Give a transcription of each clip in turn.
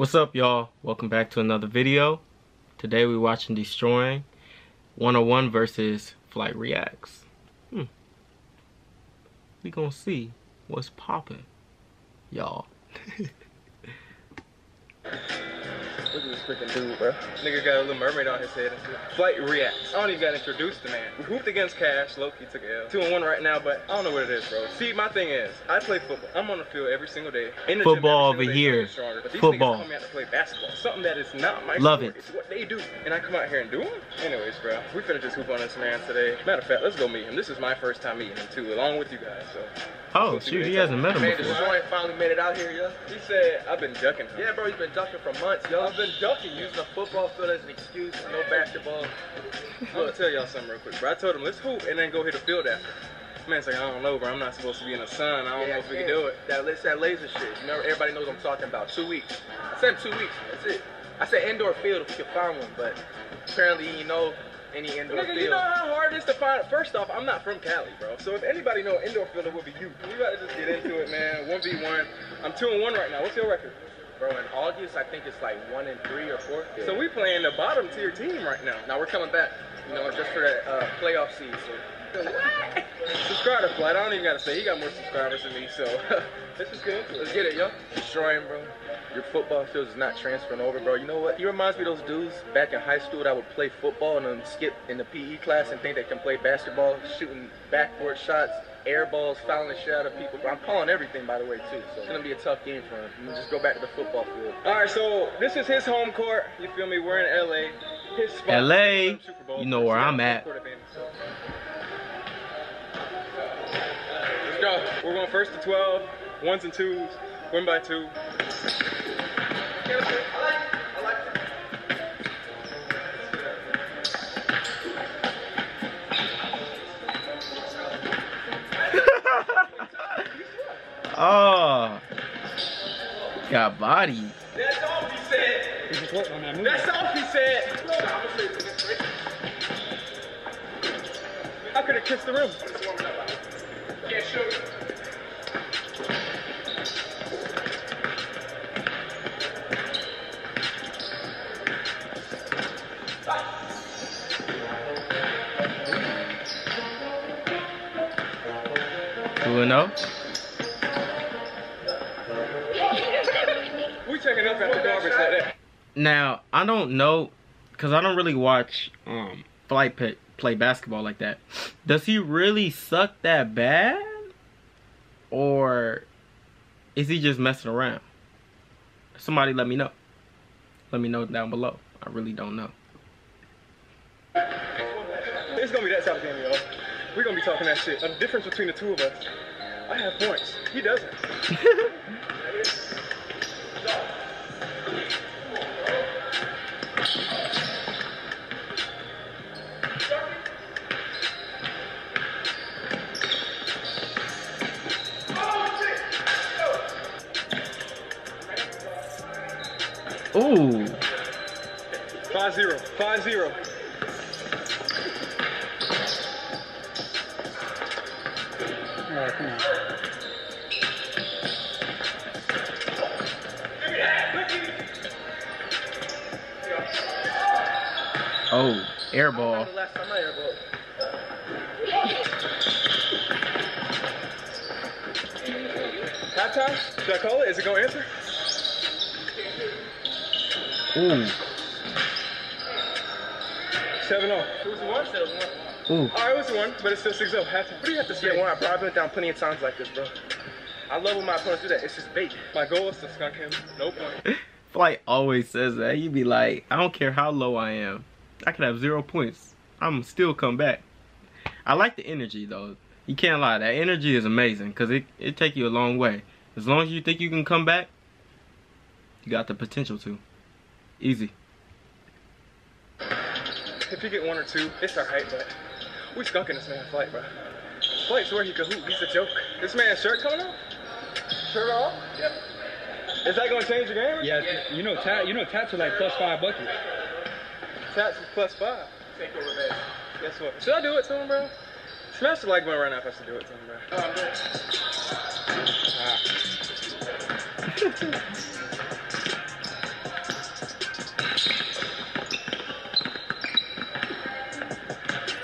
What's up y'all? Welcome back to another video. Today we're watching Deestroying 101 versus Flight Reacts. Hmm. We gonna see what's popping, y'all. Look at this freaking dude, bro. Nigga got a little mermaid on his head. Flight reacts. I don't even got introduced to man. We hooped against Cash. Loki took L. Two and one right now, but I don't know what it is, bro. See, my thing is, I play football. I'm on the field every single day. In the football gym over day, here. stronger. But these Football. Niggas come out to play basketball. Something that is not my Love sport. it. It's what they do, and I come out here and do it. Anyways, bro, we finna just hoop on this man today. Matter of fact, let's go meet him. This is my first time meeting him too, along with you guys. So. Oh shoot, he hasn't met him Man, before. Deestroying finally made it out here, yo. He said, I've been ducking him. Yeah, bro, he's been ducking for months, yo. I've been ducking, using a football field as an excuse, no basketball. I'm gonna tell y'all something real quick, bro. I told him let's hoop and then go hit the field after. Man's like, I don't know, bro. I'm not supposed to be in the sun. I don't know if we can do it. That, it's that laser shit. You know, everybody knows what I'm talking about. Two weeks. I said two weeks. That's it. I said indoor field if we could find one, but apparently you know any indoor Nigga, field. you know how hard it is to find. First off, I'm not from Cali, bro. So if anybody know indoor field, it would be you. We gotta just get into it, man. One v one. I'm two and one right now. What's your record? Bro, in August, I think it's like one and three or four. So we playing the bottom tier team right now. now we're coming back, you know, just for that uh, playoff seed. So Subscriber flight. I don't even gotta say. He got more subscribers than me, so let's just get into it. Let's get it, yo. Deestroying, bro. Your football field is not transferring over, bro. You know what? He reminds me of those dudes back in high school that would play football and then skip in the PE class and think they can play basketball, shooting backboard shots, air balls, fouling the shit out of people. I'm calling everything, by the way, too. So it's gonna be a tough game for him. Just go back to the football field. All right, so this is his home court. You feel me? We're in LA. His spot. LA, you know where I'm at. Court advantage, so. Let's go. We're going first to 12, ones and twos, win by two. Oh, got body. That's all he said. That's all he said. I could have kissed the room. Now I don't know, cause I don't really watch um Flight Pit play basketball like that. Does he really suck that bad, or is he just messing around? Somebody let me know. Let me know down below. I really don't know. It's gonna be that type of game, y'all. We're gonna be talking that shit. The difference between the two of us, I have points. He doesn't. Ooh, Five zero. Five zero. oh, air ball. The last time I ever ball. Halftime? Should I call it? Is it gonna answer? Ooh, Seven zero. It was a one. Said it was one. ooh. All right, it was a one, but it's still six zero. Halftime. What do you have to say? Yeah, one. I've been down plenty of times like this, bro. I love when my opponents do that. It's just bait. My goal is to skunk him. No point. Flight always says that. You be like, I don't care how low I am. I could have zero points. I'm still come back. I like the energy though. You can't lie. That energy is amazing because it it take you a long way. As long as you think you can come back, you got the potential to. Easy. If you get one or two, it's alright, but we skunking this man flight, bro. Flight swear he could hoop. He's a joke. This man's shirt coming off? Shirt off? Yep. Is that gonna change the game? Yeah, you know, tat, you know, tats are like plus five buckets. Tats is plus five. Take over that. Guess what? Should I do it to him, bro? Smash the like button right now if I should do it to him, bro. No, I'm good. Ah.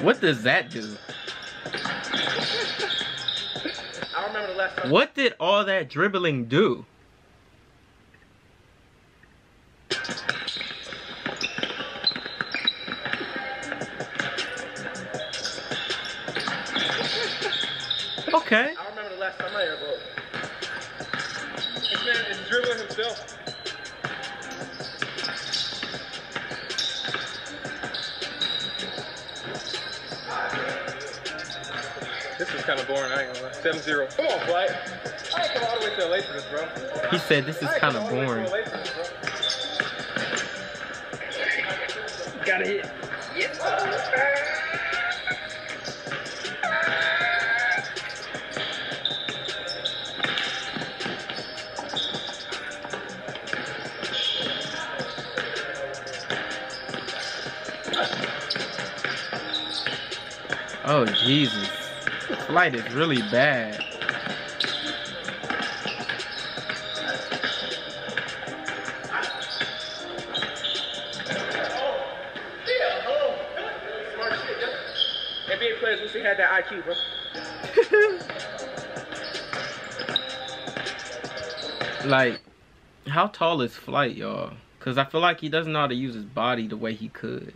What does that do? I remember the last time. What did all that dribbling do? Okay. I remember the last time I ever broke. This man is dribbling himself. Kind of boring, I ain't gonna lie. 7-0. Come on, Flight. I ain't come all the way to LA for this, bro. He said this is kind of all the way boring. to LA for this. Gotta hit. Oh Jesus. Flight is really bad. NBA players had that IQ, bro. like, how tall is Flight, y'all? Because I feel like he doesn't know how to use his body the way he could.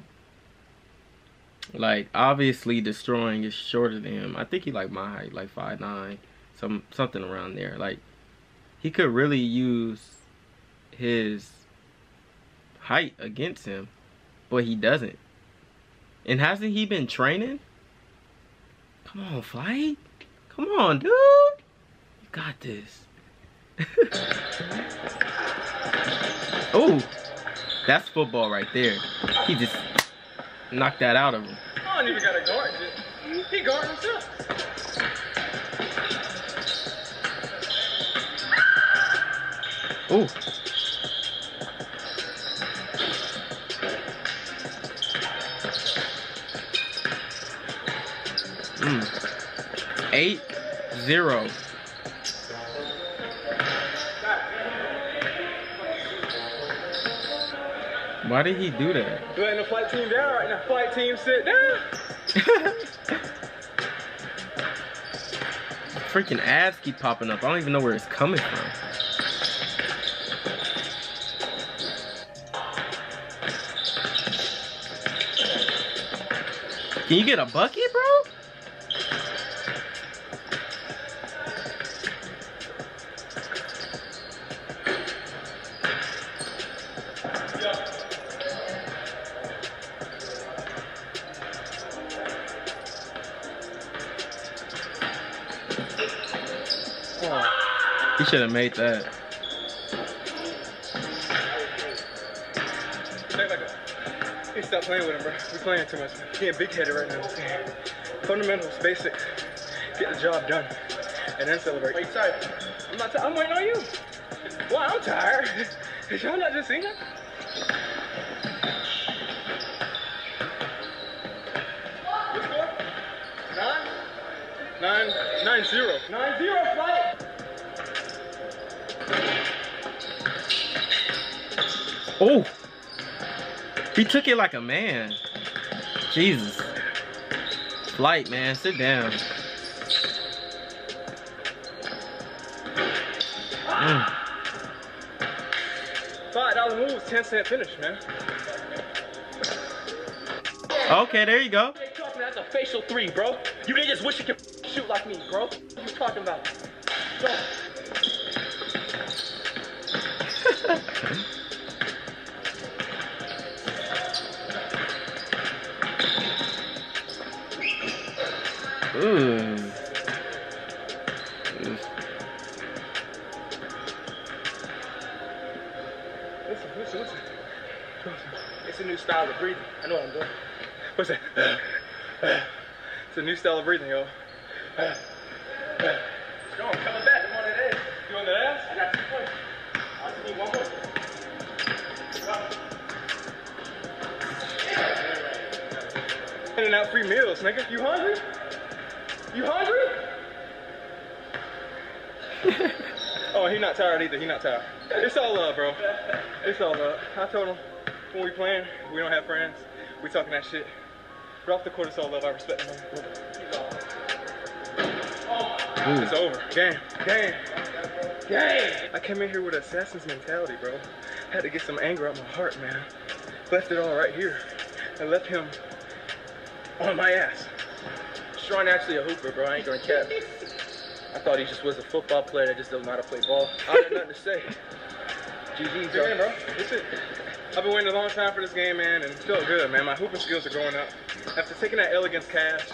Like, obviously, Deestroying is shorter than him. I think he like my height, like five nine, some something around there. Like, he could really use his height against him, but he doesn't. And hasn't he been training? Come on, Flight. Come on, dude. You got this. oh, that's football right there. He just knocked that out of him. I don't even got to guard. He guard himself. Oh, mm. eight zero. Why did he do that? Letting the flight team down right now. Flight team sit down. Freaking ads keep popping up. I don't even know where it's coming from. Can you get a bucket, bro? Should have made that. Act like a- Hey, stop playing with him, bro. We playing too much. He getting big headed right now. Fundamentals, basics. Get the job done. And then celebrate. Wait, sorry. I'm not. tired. I'm waiting on you. Why? I'm tired. Did y'all not just see that? What score? Nine? Nine. Nine zero. Nine zero, flight. Oh! He took it like a man. Jesus. Flight, man. Sit down. Mm. Five dollar moves, ten cent finish, man. Okay, there you go. Talking that's a facial three, bro. You didn't just wish you could shoot like me, bro. What you talking about? Go. Ooh. Listen, listen. It's a new style of breathing. I know what I'm doing. What's that? It's a new style of breathing, yo. Out free meals, nigga. You hungry? You hungry? oh, he not tired either. He not tired. It's all love, bro. It's all love. I told him when we playing, we don't have friends. We talking that shit. But off the court, it's all love. I respect him. It's over. Game. Game. Game. I came in here with assassin's mentality, bro. Had to get some anger out my heart, man. Left it all right here. I left him on my ass. Sean actually a hooper, bro. I ain't gonna cap. I thought he just was a football player that just doesn't know how to play ball. I got nothing to say. Game, bro. bro. This it. I've been waiting a long time for this game, man, and it felt good, man. My hooping skills are going up. After taking that L against Cash,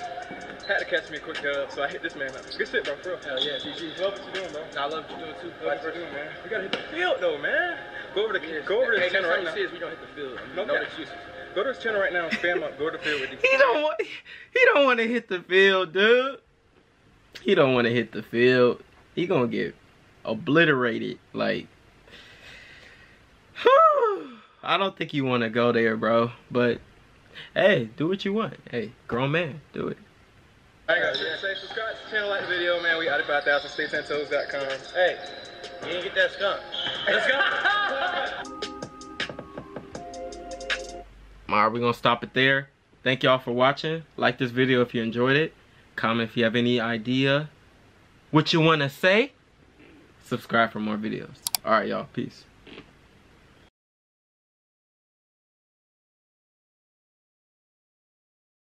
had to catch me a quick dub, so I hit this man up. Good shit, bro, for real. Hell yeah, GG. Love what you're doing, bro. I love what you're doing too. Love what you're doing, man. We gotta hit the field, though, man. Go over to go over hey, his channel right now. Say is we don't hit the field. No No, excuses. Go to his channel right now and spam up. Go to the field with these. He don't want. He don't want to hit the field, dude. He don't want to hit the field. He gonna get obliterated. Like, I don't think you want to go there, bro. But hey, do what you want. Hey, grown man, do it. I got you. Say subscribe to the channel, like the video, man. We out of 5,000. StayTenToes.com. Hey, you didn't get that skunk. Let's go. Alright, we're gonna stop it there. Thank y'all for watching. Like this video if you enjoyed it. Comment if you have any idea what you wanna say. Subscribe for more videos. Alright, y'all. Peace.